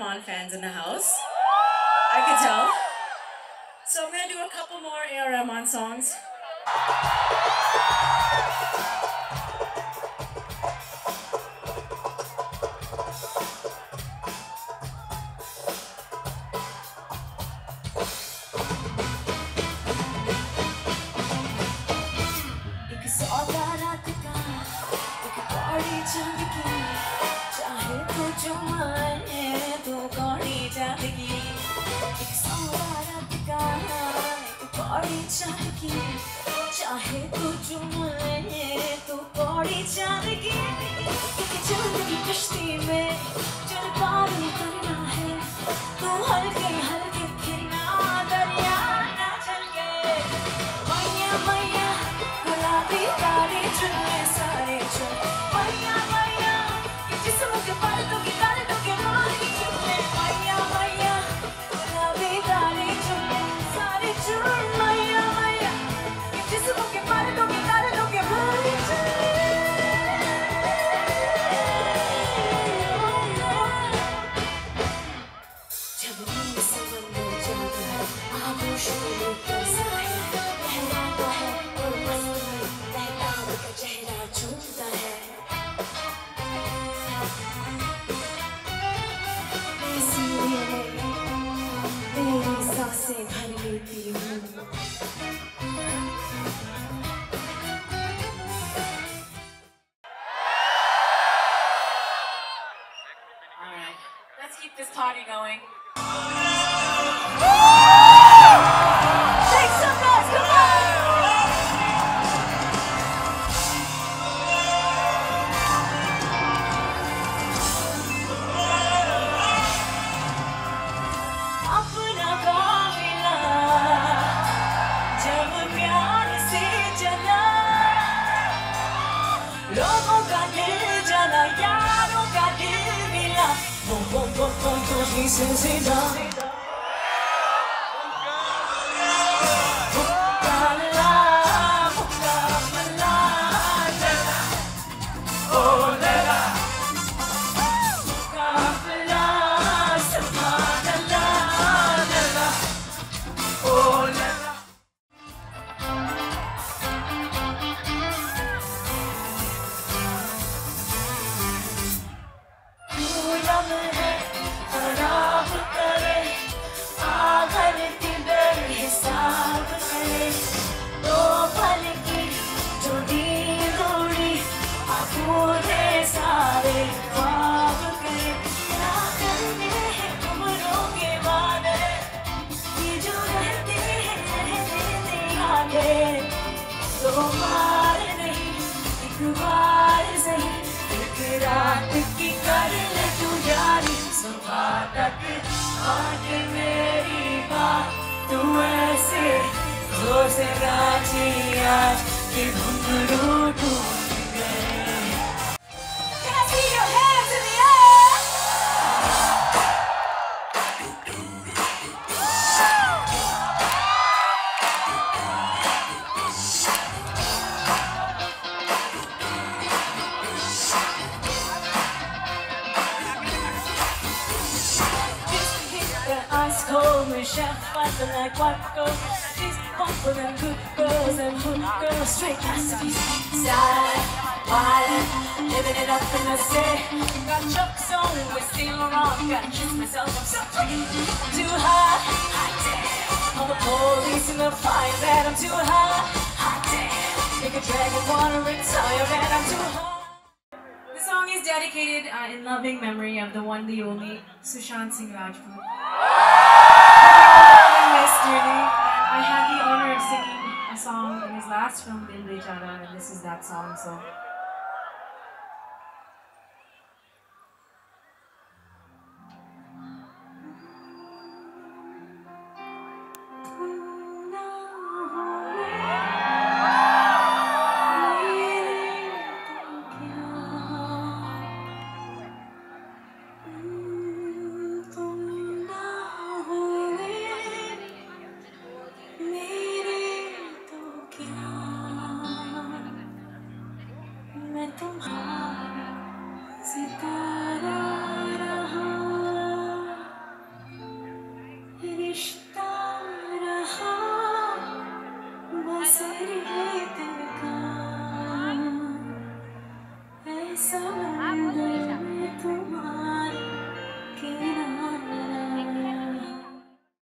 Rahman fans in the house. I could tell. So I'm gonna do a couple more A.R. Songs. चाहे तू चुम ले तो पौड़ी जाएगी। क्योंकि चाँद की कश्ती में चल पार करना है तो हल्के this party going. Take some noise, come on! अपना काफिला जब प्यार से चला लोगों का दिल Por tu justiça, तक आके मेरी बात तू ऐसे ज़ोर से आज कि घुंघरू Michelle Pfeiffer like what goes She's for them good girls and good girls. Straight masterpiece Style, wild, living it up in the city. Got chucks on with Saint Laurent Gotta kiss myself, I'm so Too hot, hot damn. All the police in the fire that I'm too hot, hot damn. Make a dragon wanna retire and I'm too hot. The song is dedicated uh, in loving memory of the one, the only Sushant Singh Rajput. Film, Dil Bechara, and this is that song. So